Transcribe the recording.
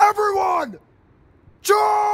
Everyone! join.